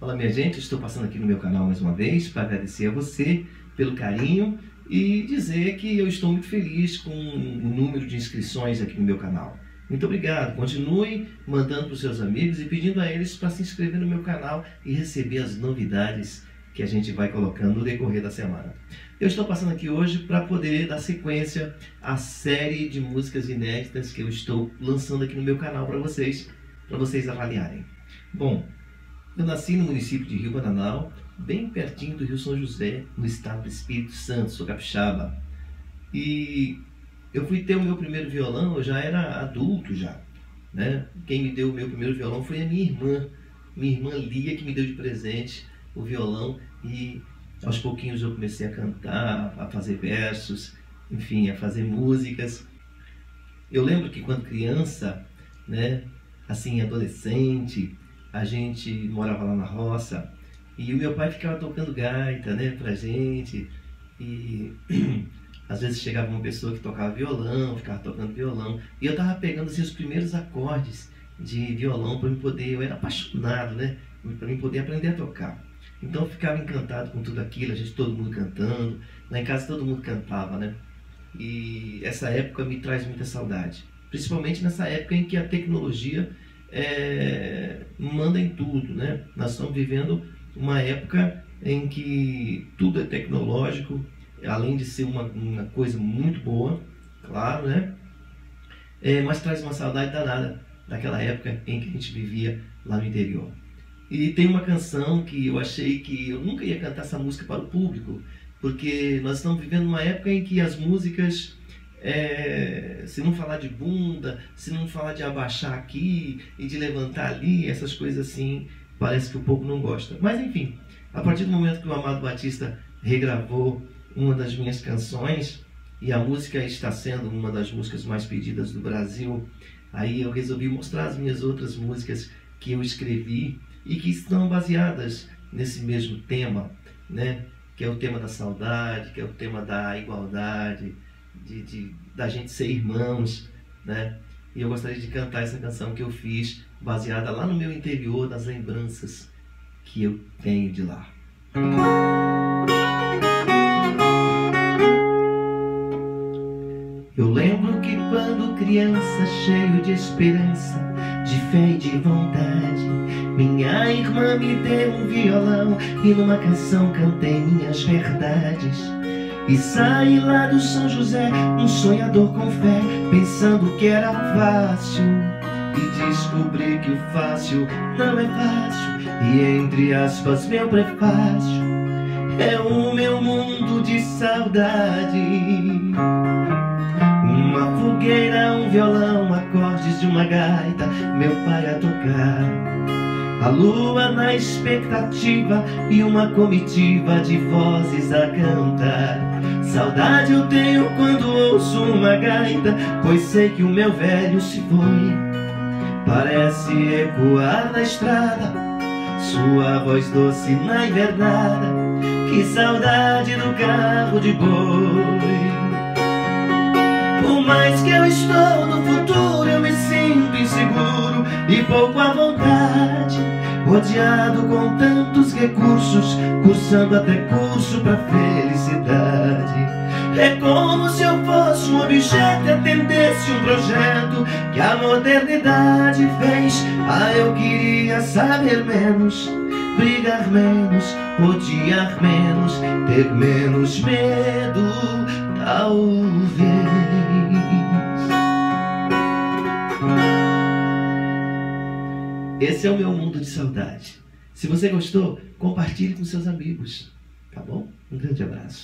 Olá, minha gente, estou passando aqui no meu canal mais uma vez para agradecer a você pelo carinho e dizer que eu estou muito feliz com o número de inscrições aqui no meu canal. Muito obrigado. Continue mandando para os seus amigos e pedindo a eles para se inscrever no meu canal e receber as novidades que a gente vai colocando no decorrer da semana. Eu estou passando aqui hoje para poder dar sequência à série de músicas inéditas que eu estou lançando aqui no meu canal para vocês, para vocês avaliarem. Bom, eu nasci no município de Rio Bananal, bem pertinho do Rio São José, no estado do Espírito Santo, sou capixaba. E eu fui ter o meu primeiro violão, eu já era adulto já. Né? Quem me deu o meu primeiro violão foi a minha irmã, minha irmã Lia, que me deu de presente o violão e aos pouquinhos eu comecei a cantar, a fazer versos, enfim, a fazer músicas. Eu lembro que quando criança, né, assim, adolescente, a gente morava lá na roça e o meu pai ficava tocando gaita, né, pra gente. E às vezes chegava uma pessoa que tocava violão, ficava tocando violão, e eu tava pegando assim, os primeiros acordes de violão para me poder, eu era apaixonado, né, para mim poder aprender a tocar. Então eu ficava encantado com tudo aquilo, a gente todo mundo cantando, lá em casa todo mundo cantava, né? E essa época me traz muita saudade, principalmente nessa época em que a tecnologia é, manda em tudo, né? Nós estamos vivendo uma época em que tudo é tecnológico, além de ser uma, uma coisa muito boa, claro, né? É, mas traz uma saudade danada daquela época em que a gente vivia lá no interior. E tem uma canção que eu achei que eu nunca ia cantar essa música para o público, porque nós estamos vivendo uma época em que as músicas é, se não falar de bunda, se não falar de abaixar aqui e de levantar ali, essas coisas assim, parece que o povo não gosta. Mas enfim, a partir do momento que o Amado Batista regravou uma das minhas canções, e a música está sendo uma das músicas mais pedidas do Brasil, aí eu resolvi mostrar as minhas outras músicas que eu escrevi e que estão baseadas nesse mesmo tema, né? que é o tema da saudade, que é o tema da igualdade, de, de, da gente ser irmãos, né? E eu gostaria de cantar essa canção que eu fiz, baseada lá no meu interior, das lembranças que eu tenho de lá. Eu lembro que quando criança, cheio de esperança, de fé e de vontade, minha irmã me deu um violão e numa canção cantei minhas verdades. E saí lá do São José, um sonhador com fé, pensando que era fácil. E descobri que o fácil não é fácil. E entre aspas, meu prefácio é o meu mundo de saudade. Uma fogueira, um violão, acordes de uma gaita, meu pai a tocar. A lua na expectativa e uma comitiva de vozes a cantar. Saudade eu tenho quando ouço uma gaita, pois sei que o meu velho se foi. Parece ecoar na estrada, sua voz doce na invernada. Que saudade do carro de boi. Por mais que eu estou no futuro, eu me sinto inseguro e pouco à vontade. Rodeado com tantos recursos, cursando até curso pra felicidade. É como se eu fosse um objeto e atendesse um projeto que a modernidade fez. Ah, eu queria saber menos, brigar menos, odiar menos, ter menos medo, talvez. Esse é o meu mundo de saudade. Se você gostou, compartilhe com seus amigos. Tá bom? Um grande abraço.